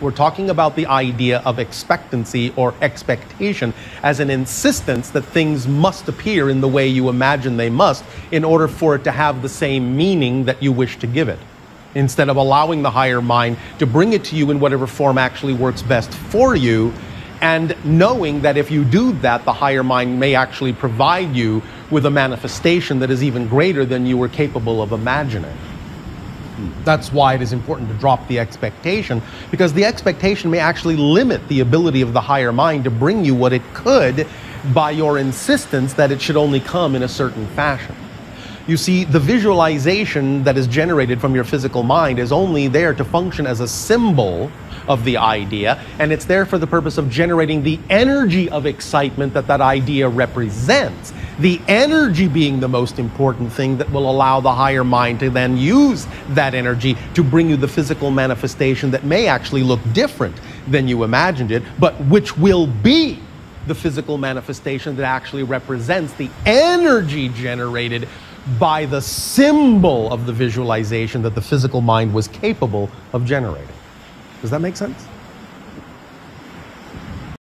We're talking about the idea of expectancy or expectation as an insistence that things must appear in the way you imagine they must in order for it to have the same meaning that you wish to give it. Instead of allowing the higher mind to bring it to you in whatever form actually works best for you, and knowing that if you do that, the higher mind may actually provide you with a manifestation that is even greater than you were capable of imagining. That's why it is important to drop the expectation, because the expectation may actually limit the ability of the higher mind to bring you what it could by your insistence that it should only come in a certain fashion. You see, the visualization that is generated from your physical mind is only there to function as a symbol of the idea, and it's there for the purpose of generating the energy of excitement that that idea represents. The energy being the most important thing that will allow the higher mind to then use that energy to bring you the physical manifestation that may actually look different than you imagined it, but which will be the physical manifestation that actually represents the energy generated by the symbol of the visualization that the physical mind was capable of generating. Does that make sense?